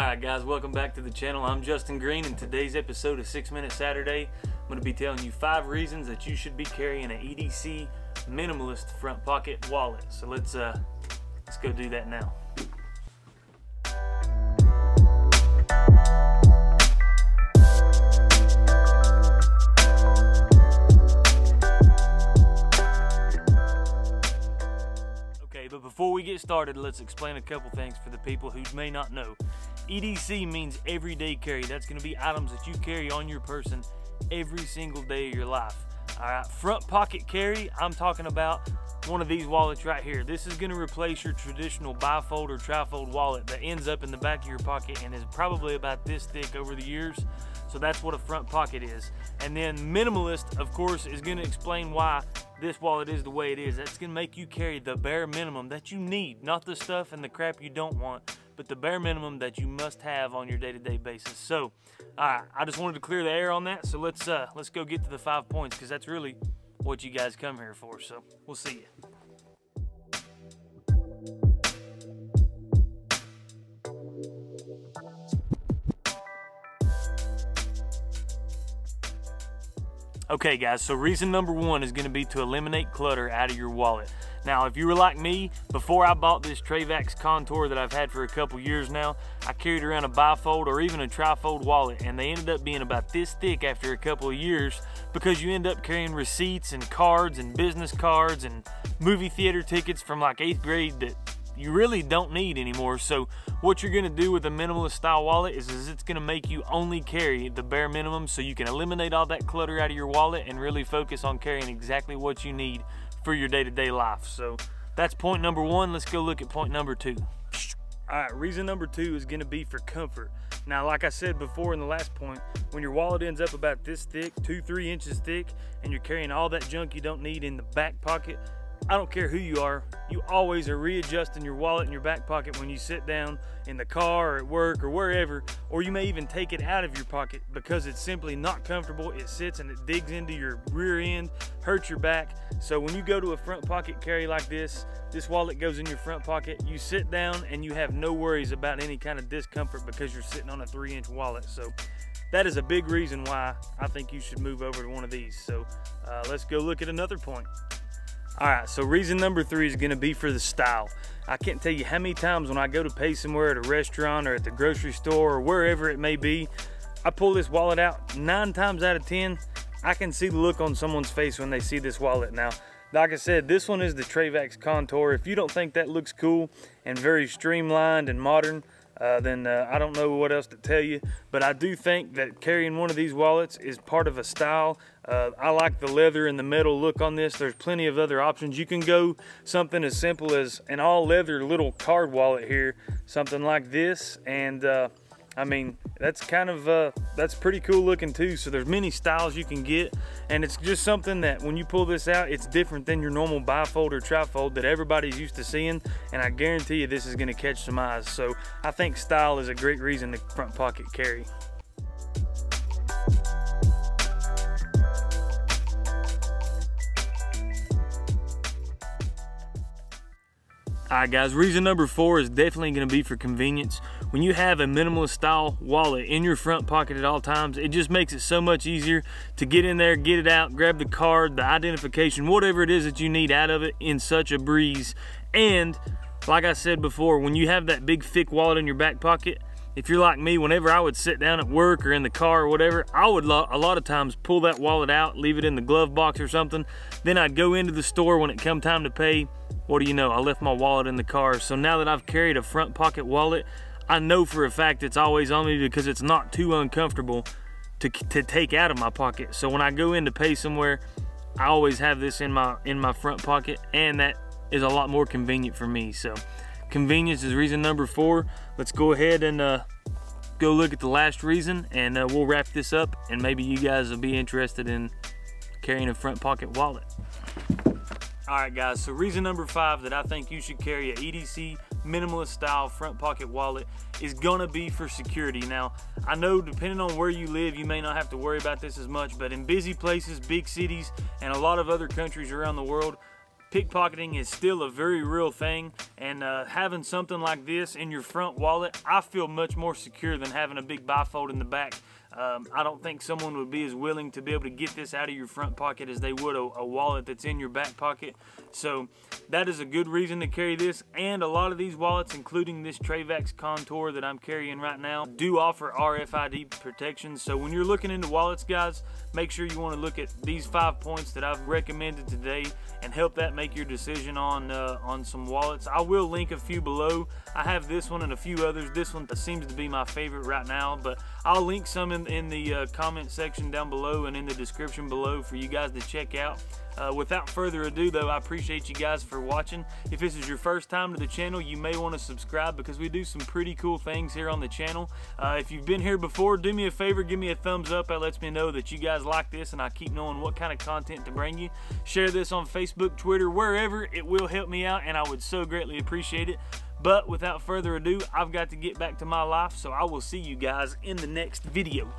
Alright guys, welcome back to the channel. I'm Justin Green and today's episode of 6 Minute Saturday, I'm going to be telling you 5 reasons that you should be carrying an EDC minimalist front pocket wallet. So let's uh let's go do that now. Okay, but before we get started, let's explain a couple things for the people who may not know. EDC means everyday carry. That's going to be items that you carry on your person every single day of your life. All right, front pocket carry, I'm talking about one of these wallets right here. This is going to replace your traditional bifold or trifold wallet that ends up in the back of your pocket and is probably about this thick over the years. So that's what a front pocket is. And then minimalist, of course, is going to explain why this wallet is the way it is. That's to make you carry the bare minimum that you need, not the stuff and the crap you don't want, but the bare minimum that you must have on your day-to-day -day basis. So, right, I just wanted to clear the air on that. So let's uh, let's go get to the five points because that's really what you guys come here for. So we'll see you. Okay guys, so reason number one is gonna be to eliminate clutter out of your wallet. Now, if you were like me, before I bought this Trayvax Contour that I've had for a couple years now, I carried around a bifold or even a trifold wallet and they ended up being about this thick after a couple of years because you end up carrying receipts and cards and business cards and movie theater tickets from like eighth grade that you really don't need anymore. So what you're gonna do with a minimalist style wallet is, is it's gonna make you only carry the bare minimum so you can eliminate all that clutter out of your wallet and really focus on carrying exactly what you need for your day-to-day -day life. So that's point number one. Let's go look at point number two. All right, reason number two is gonna be for comfort. Now, like I said before in the last point, when your wallet ends up about this thick, two, three inches thick, and you're carrying all that junk you don't need in the back pocket, I don't care who you are, you always are readjusting your wallet in your back pocket when you sit down in the car or at work or wherever, or you may even take it out of your pocket because it's simply not comfortable. It sits and it digs into your rear end, hurts your back. So when you go to a front pocket carry like this, this wallet goes in your front pocket, you sit down and you have no worries about any kind of discomfort because you're sitting on a three inch wallet. So that is a big reason why I think you should move over to one of these. So uh, let's go look at another point. All right, so reason number three is gonna be for the style. I can't tell you how many times when I go to pay somewhere at a restaurant or at the grocery store or wherever it may be, I pull this wallet out, nine times out of 10, I can see the look on someone's face when they see this wallet. Now, like I said, this one is the Trayvax Contour. If you don't think that looks cool and very streamlined and modern, uh, then uh, I don't know what else to tell you. But I do think that carrying one of these wallets is part of a style. Uh, I like the leather and the metal look on this. There's plenty of other options. You can go something as simple as an all leather little card wallet here, something like this. And uh, I mean, that's kind of, uh, that's pretty cool looking too. So there's many styles you can get. And it's just something that when you pull this out, it's different than your normal bifold or trifold that everybody's used to seeing. And I guarantee you this is gonna catch some eyes. So I think style is a great reason to front pocket carry. All right guys, reason number four is definitely gonna be for convenience. When you have a minimalist style wallet in your front pocket at all times, it just makes it so much easier to get in there, get it out, grab the card, the identification, whatever it is that you need out of it in such a breeze. And like I said before, when you have that big thick wallet in your back pocket, if you're like me, whenever I would sit down at work or in the car or whatever, I would a lot of times pull that wallet out, leave it in the glove box or something. Then I'd go into the store when it come time to pay. What do you know? I left my wallet in the car. So now that I've carried a front pocket wallet, I know for a fact it's always on me because it's not too uncomfortable to, to take out of my pocket. So when I go in to pay somewhere, I always have this in my in my front pocket and that is a lot more convenient for me. So convenience is reason number four. Let's go ahead and uh, go look at the last reason and uh, we'll wrap this up and maybe you guys will be interested in carrying a front pocket wallet. All right guys, so reason number five that I think you should carry a EDC minimalist style front pocket wallet is gonna be for security. Now, I know depending on where you live, you may not have to worry about this as much, but in busy places, big cities, and a lot of other countries around the world, pickpocketing is still a very real thing and uh, having something like this in your front wallet I feel much more secure than having a big bifold in the back um, I don't think someone would be as willing to be able to get this out of your front pocket as they would a, a, wallet that's in your back pocket. So that is a good reason to carry this. And a lot of these wallets, including this Trayvax Contour that I'm carrying right now, do offer RFID protection. So when you're looking into wallets, guys, make sure you want to look at these five points that I've recommended today and help that make your decision on uh, on some wallets. I will link a few below. I have this one and a few others. This one seems to be my favorite right now, but I'll link some in, in the uh, comment section down below and in the description below for you guys to check out. Uh, without further ado though, I appreciate you guys for watching. If this is your first time to the channel, you may want to subscribe because we do some pretty cool things here on the channel. Uh, if you've been here before, do me a favor, give me a thumbs up. That lets me know that you guys like this and I keep knowing what kind of content to bring you. Share this on Facebook, Twitter, wherever. It will help me out and I would so greatly appreciate it. But without further ado, I've got to get back to my life, so I will see you guys in the next video.